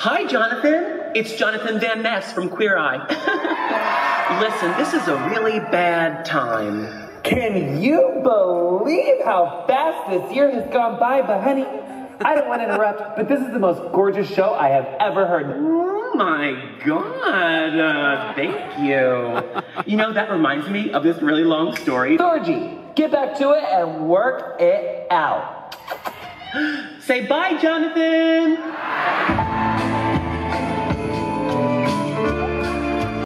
Hi, Jonathan. It's Jonathan Van Ness from Queer Eye. Listen, this is a really bad time. Can you believe how fast this year has gone by? But honey, I don't want to interrupt, but this is the most gorgeous show I have ever heard. Oh my god, uh, thank you. You know, that reminds me of this really long story. Thorgy, get back to it and work it out. Say bye, Jonathan.